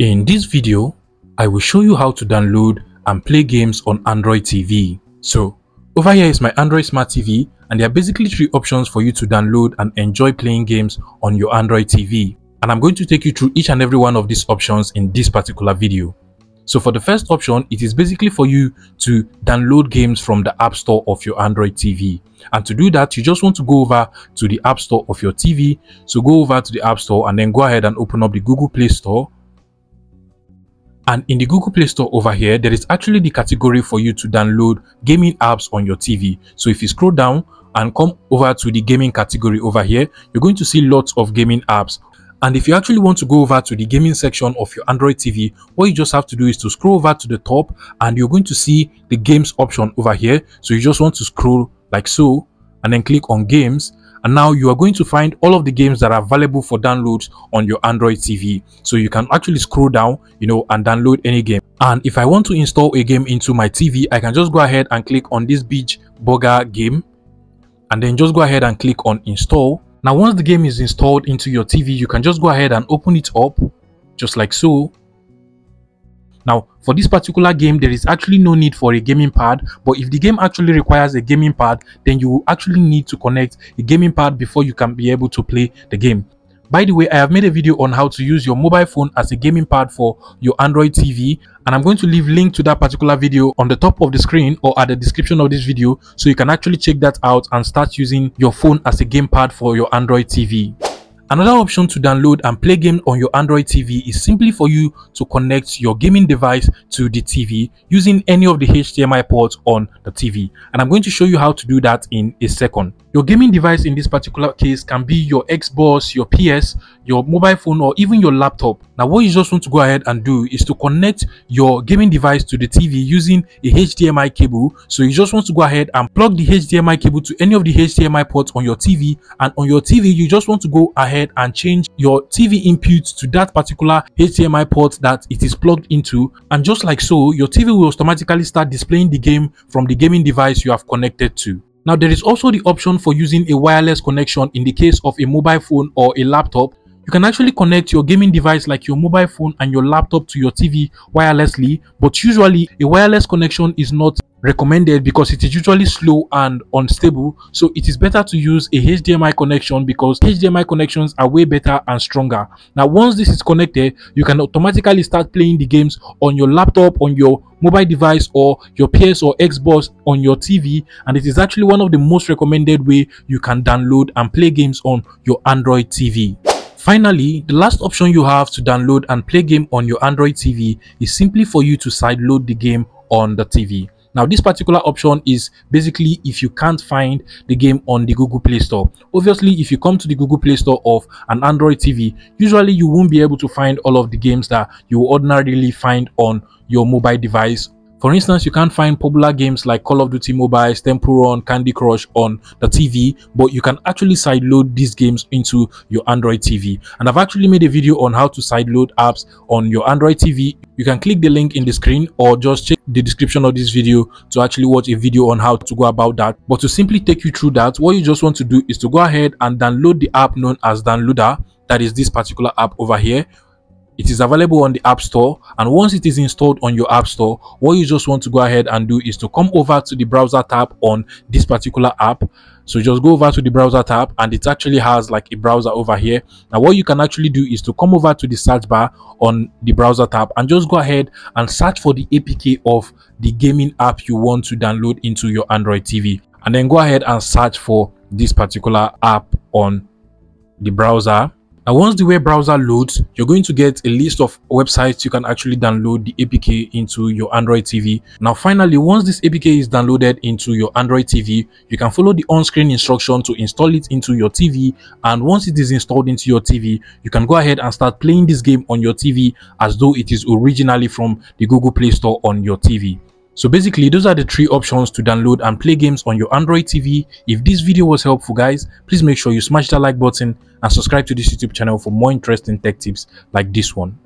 In this video, I will show you how to download and play games on Android TV. So, over here is my Android Smart TV and there are basically three options for you to download and enjoy playing games on your Android TV. And I'm going to take you through each and every one of these options in this particular video. So for the first option, it is basically for you to download games from the App Store of your Android TV. And to do that, you just want to go over to the App Store of your TV. So go over to the App Store and then go ahead and open up the Google Play Store and in the Google Play Store over here, there is actually the category for you to download gaming apps on your TV. So if you scroll down and come over to the gaming category over here, you're going to see lots of gaming apps. And if you actually want to go over to the gaming section of your Android TV, what you just have to do is to scroll over to the top and you're going to see the games option over here. So you just want to scroll like so and then click on games and now you are going to find all of the games that are available for downloads on your android tv so you can actually scroll down you know and download any game. And if i want to install a game into my tv i can just go ahead and click on this beach burger game. And then just go ahead and click on install. Now once the game is installed into your tv you can just go ahead and open it up just like so now, for this particular game, there is actually no need for a gaming pad, but if the game actually requires a gaming pad, then you actually need to connect a gaming pad before you can be able to play the game. By the way, I have made a video on how to use your mobile phone as a gaming pad for your Android TV and I'm going to leave link to that particular video on the top of the screen or at the description of this video so you can actually check that out and start using your phone as a game pad for your Android TV. Another option to download and play games on your Android TV is simply for you to connect your gaming device to the TV using any of the HDMI ports on the TV. And I'm going to show you how to do that in a second. Your gaming device in this particular case can be your Xbox, your PS, your mobile phone, or even your laptop. Now, what you just want to go ahead and do is to connect your gaming device to the TV using a HDMI cable. So you just want to go ahead and plug the HDMI cable to any of the HDMI ports on your TV. And on your TV, you just want to go ahead and change your TV input to that particular HDMI port that it is plugged into. And just like so, your TV will automatically start displaying the game from the gaming device you have connected to. Now there is also the option for using a wireless connection in the case of a mobile phone or a laptop. You can actually connect your gaming device like your mobile phone and your laptop to your TV wirelessly, but usually a wireless connection is not recommended because it is usually slow and unstable. So it is better to use a HDMI connection because HDMI connections are way better and stronger. Now once this is connected you can automatically start playing the games on your laptop on your mobile device or your PS or Xbox on your TV and it is actually one of the most recommended way you can download and play games on your Android TV Finally, the last option you have to download and play game on your Android TV is simply for you to sideload the game on the TV. Now, this particular option is basically if you can't find the game on the Google Play Store. Obviously, if you come to the Google Play Store of an Android TV, usually you won't be able to find all of the games that you ordinarily find on your mobile device for instance, you can't find popular games like Call of Duty Mobile, Temple Run, Candy Crush on the TV, but you can actually sideload these games into your Android TV. And I've actually made a video on how to sideload apps on your Android TV. You can click the link in the screen or just check the description of this video to actually watch a video on how to go about that. But to simply take you through that, what you just want to do is to go ahead and download the app known as Downloader that is this particular app over here it is available on the app store and once it is installed on your app store what you just want to go ahead and do is to come over to the browser tab on this particular app. So just go over to the browser tab and it actually has like a browser over here. Now what you can actually do is to come over to the search bar on the browser tab and just go ahead and search for the apk of the gaming app you want to download into your android tv and then go ahead and search for this particular app on the browser now, once the web browser loads, you're going to get a list of websites you can actually download the APK into your Android TV. Now, finally, once this APK is downloaded into your Android TV, you can follow the on-screen instruction to install it into your TV. And once it is installed into your TV, you can go ahead and start playing this game on your TV as though it is originally from the Google Play Store on your TV. So basically, those are the three options to download and play games on your Android TV. If this video was helpful guys, please make sure you smash that like button and subscribe to this YouTube channel for more interesting tech tips like this one.